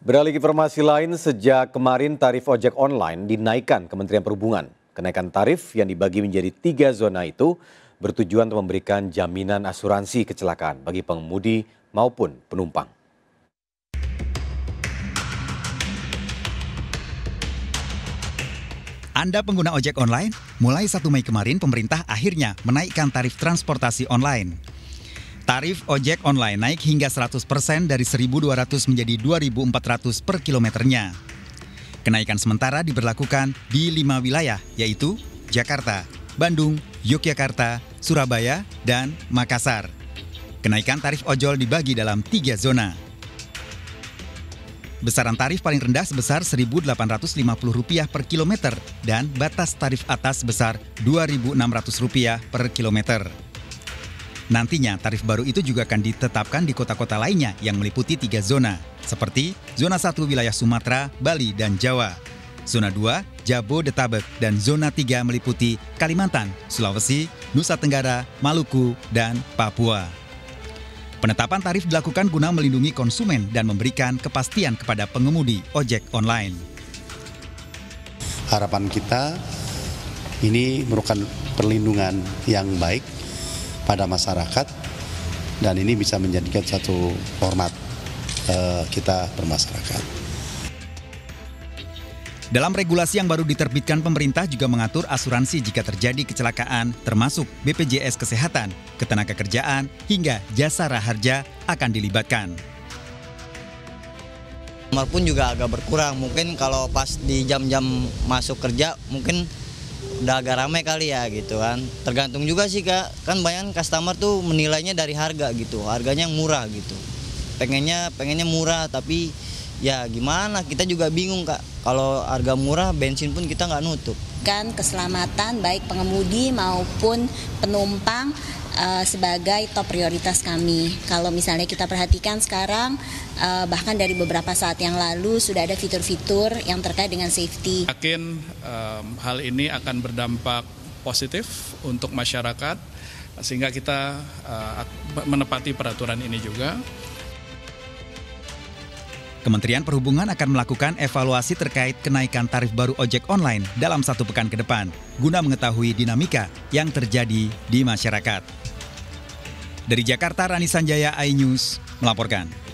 Beralih informasi lain, sejak kemarin tarif ojek online dinaikkan Kementerian Perhubungan. Kenaikan tarif yang dibagi menjadi tiga zona itu bertujuan untuk memberikan jaminan asuransi kecelakaan bagi pengemudi maupun penumpang. Anda pengguna ojek online? Mulai 1 Mei kemarin pemerintah akhirnya menaikkan tarif transportasi online. Tarif ojek online naik hingga 100% dari 1.200 menjadi 2.400 per kilometernya. Kenaikan sementara diberlakukan di lima wilayah, yaitu Jakarta, Bandung, Yogyakarta, Surabaya, dan Makassar. Kenaikan tarif ojol dibagi dalam tiga zona. Besaran tarif paling rendah sebesar Rp1.850 per kilometer dan batas tarif atas sebesar Rp2.600 per kilometer. Nantinya tarif baru itu juga akan ditetapkan di kota-kota lainnya yang meliputi tiga zona, seperti zona 1 wilayah Sumatera, Bali, dan Jawa. Zona 2, Jabodetabek, dan zona 3 meliputi Kalimantan, Sulawesi, Nusa Tenggara, Maluku, dan Papua. Penetapan tarif dilakukan guna melindungi konsumen dan memberikan kepastian kepada pengemudi ojek online. Harapan kita ini merupakan perlindungan yang baik pada masyarakat dan ini bisa menjadikan satu format uh, kita bermasyarakat. Dalam regulasi yang baru diterbitkan pemerintah juga mengatur asuransi jika terjadi kecelakaan termasuk BPJS Kesehatan, ketenaga kerjaan, hingga jasa raharja akan dilibatkan. Nomor pun juga agak berkurang, mungkin kalau pas di jam-jam masuk kerja mungkin udah agak ramai kali ya gitu kan. Tergantung juga sih kak, kan banyak customer tuh menilainya dari harga gitu, harganya yang murah gitu. Pengennya pengennya murah tapi ya gimana? Kita juga bingung kak. Kalau harga murah bensin pun kita nggak nutup. Kan keselamatan baik pengemudi maupun penumpang uh, sebagai top prioritas kami. Kalau misalnya kita perhatikan sekarang, uh, bahkan dari beberapa saat yang lalu sudah ada fitur-fitur yang terkait dengan safety. Yakin um, hal ini akan berdampak positif untuk masyarakat, sehingga kita uh, menepati peraturan ini juga. Kementerian Perhubungan akan melakukan evaluasi terkait kenaikan tarif baru ojek online dalam satu pekan ke depan, guna mengetahui dinamika yang terjadi di masyarakat. Dari Jakarta, Rani Sanjaya, iNews melaporkan.